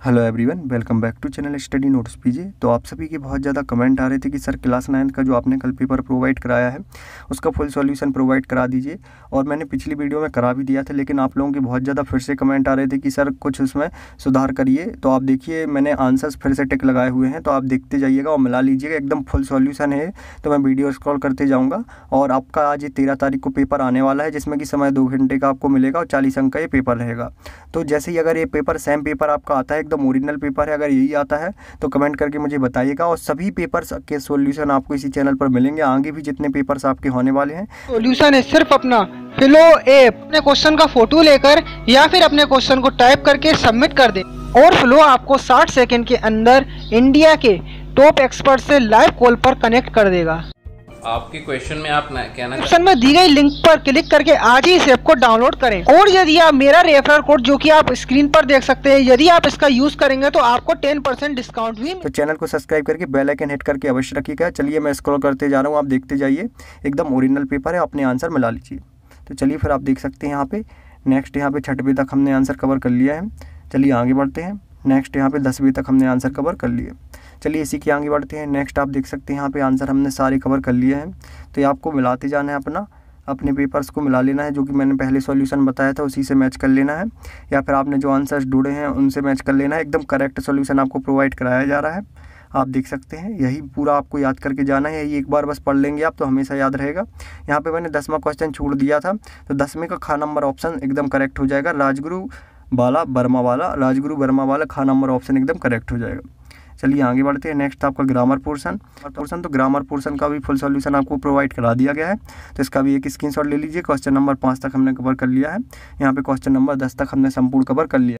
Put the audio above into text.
Hello everyone welcome back to channel study notes PJ तो आप सभी के बहुत ज़्यादा कमेंट आ रहे थे कि सर क्लास नाइन्थ का जो आपने कल पेपर प्रोवाइड कराया है, उसका फुल सॉल्यूशन प्रोवाइड करा दीजिए। और मैंने पिछली वीडियो में करा भी दिया था, लेकिन आप लोगों के बहुत ज़्यादा फिर से कमेंट आ रहे थे कि सर कुछ उसमें सुधार करिए। तो आप देखिए, मैंने आंसर्स फिर से टिक लगाए हुए हैं तो आप देखते जाइएगा और मिला लीजिएगा, एकदम फुल सॉल्यूशन है तो मैं वीडियो स्क्रॉल करते जाऊँगा और आपका आज ये तेरह तारीख को पेपर आने वाला है, जिसमें कि समय दो घंटे का आपको मिलेगा और चालीस अंक का ये पेपर रहेगा। तो जैसे ही अगर ये पेपर सेम पेपर आपका आता है एकदम ओरिजिनल पेपर है, अगर यही आता है तो कमेंट करके मुझे बताइएगा और सभी पेपर्स के सॉल्यूशन आपको इसी चैनल पर मिलेंगे। आगे भी जितने पेपर्स आपके होने वाले हैं। सॉल्यूशन है सिर्फ़ अपना फिलो एप अपने क्वेश्चन का फ़ोटो लेकर या फिर अपने क्वेश्चन को टाइप करके सबमिट कर दे। और फ्लो आपको 60 सेकंड के अंदर इंडिया के टॉप एक्सपर्ट से लाइव कॉल पर कनेक्ट कर देगा। आपके क्वेश्चन में आप कहना डिस्क्रिप्शन में दी गई लिंक पर क्लिक करके आज ही इस ऐप को डाउनलोड करें। और यदि आप मेरा रेफरल कोड जो कि आप स्क्रीन पर देख सकते हैं यदि आप इसका यूज़ करेंगे तो आपको 10% डिस्काउंट भी तो चैनल को सब्सक्राइब करके बेल आइकन हिट करके अवश्य रखिएगा। चलिए मैं स्क्रॉल करते जा रहा हूँ आप देखते जाइए। एकदम ओरिजिनल पेपर है अपने आंसर मिला लीजिए। तो चलिए फिर आप देख सकते हैं यहाँ पे। नेक्स्ट यहाँ पे छठवीं तक हमने आंसर कवर कर लिया है। चलिए आगे बढ़ते हैं। नेक्स्ट यहाँ पे दसवीं तक हमने आंसर कवर कर लिए चलिए इसी के आगे बढ़ते हैं। नेक्स्ट आप देख सकते हैं, यहाँ पे आंसर हमने सारे कवर कर लिए हैं। तो ये आपको मिलाते जाना है अपना, अपने पेपर्स को मिला लेना है, जो कि मैंने पहले सॉल्यूशन बताया था, उसी से मैच कर लेना है। या फिर आपने जो आंसर्स ढूंढे हैं, उनसे मैच कर लेना है। एकदम करेक्ट सॉल्यूशन आपको प्रोवाइड कराया जा रहा है। आप देख सकते हैं, यही पूरा आपको याद करके जाना है। यही एक बार बस पढ़ लेंगे आप तो हमेशा याद रहेगा। यहाँ पे मैंने दसवां क्वेश्चन छोड़ दिया था। तो दसवें का खा नंबर ऑप्शन एकदम करेक्ट हो जाएगा। राजगुरु वाला वर्मा वाला, राजगुरु वर्मा वाला खा नंबर ऑप्शन एकदम करेक्ट हो जाएगा। चलिए आगे बढ़ते हैं। नेक्स्ट आपका ग्रामर पोर्सन पोर्सन तो ग्रामर पोर्सन का भी फुल सॉल्यूशन आपको प्रोवाइड करा दिया गया है। तो इसका भी एक स्क्रीनशॉट ले लीजिए। क्वेश्चन नंबर पाँच तक हमने कवर कर लिया है। यहाँ पे क्वेश्चन नंबर दस तक हमने संपूर्ण कवर कर लिया